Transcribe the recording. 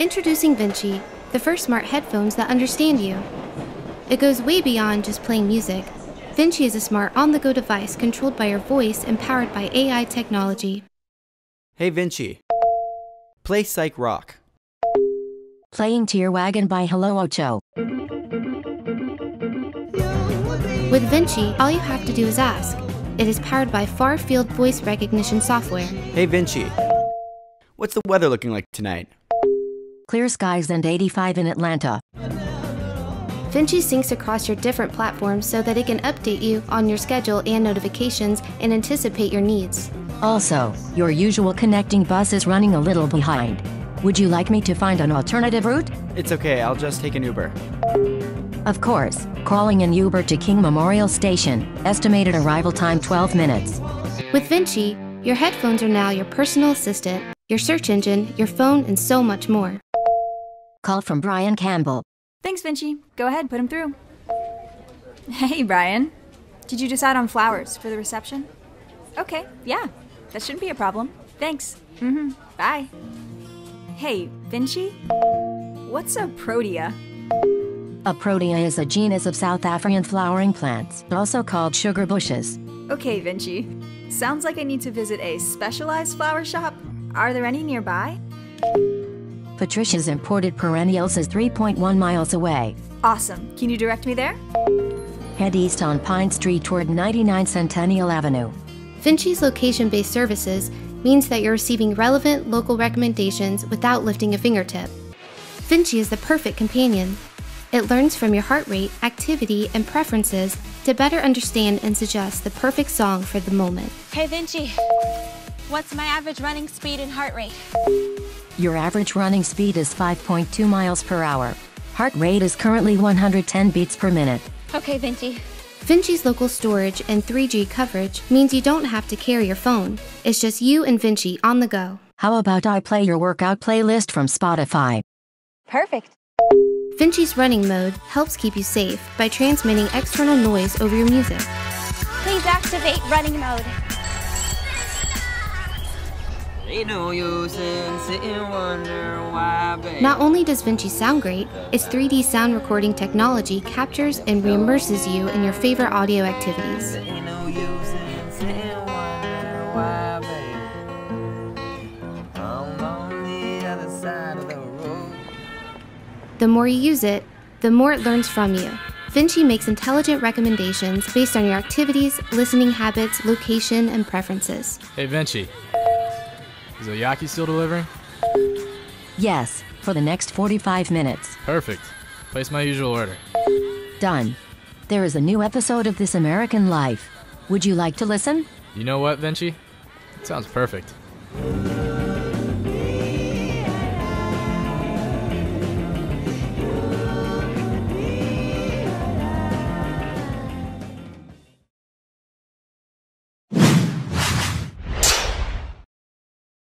Introducing Vinci, the first smart headphones that understand you. It goes way beyond just playing music. Vinci is a smart on the go device controlled by your voice and powered by AI technology. Hey Vinci. Play Psych Rock. Playing Tear Wagon by Hello Ocho. With Vinci, all you have to do is ask. It is powered by far field voice recognition software. Hey Vinci. What's the weather looking like tonight? Clear skies and 85 in Atlanta. Vinci syncs across your different platforms so that it can update you on your schedule and notifications and anticipate your needs. Also, your usual connecting bus is running a little behind. Would you like me to find an alternative route? It's okay, I'll just take an Uber. Of course, calling an Uber to King Memorial Station, estimated arrival time 12 minutes. With Vinci, your headphones are now your personal assistant, your search engine, your phone, and so much more. Call from Brian Campbell. Thanks, Vinci. Go ahead, put him through. Hey, Brian. Did you decide on flowers for the reception? Okay, yeah. That shouldn't be a problem. Thanks. Mm-hmm. Bye. Hey, Vinci? What's a protea? A protea is a genus of South African flowering plants, also called sugar bushes. Okay, Vinci. Sounds like I need to visit a specialized flower shop. Are there any nearby? Patricia's imported perennials is 3.1 miles away. Awesome. Can you direct me there? Head east on Pine Street toward 99 Centennial Avenue. Vinci's location based services means that you're receiving relevant local recommendations without lifting a fingertip. Vinci is the perfect companion. It learns from your heart rate, activity, and preferences to better understand and suggest the perfect song for the moment. Hey Vinci, what's my average running speed and heart rate? Your average running speed is 5.2 miles per hour. Heart rate is currently 110 beats per minute. Okay, Vinci. Vinci's local storage and 3G coverage means you don't have to carry your phone. It's just you and Vinci on the go. How about I play your workout playlist from Spotify? Perfect. Vinci's running mode helps keep you safe by transmitting external noise over your music. Please activate running mode. Not only does Vinci sound great, its 3D sound recording technology captures and reimmerses you in your favorite audio activities. The more you use it, the more it learns from you. Vinci makes intelligent recommendations based on your activities, listening habits, location, and preferences. Hey Vinci. Is Oyaki still delivering? Yes, for the next 45 minutes. Perfect. Place my usual order. Done. There is a new episode of This American Life. Would you like to listen? You know what, Vinci? It sounds perfect.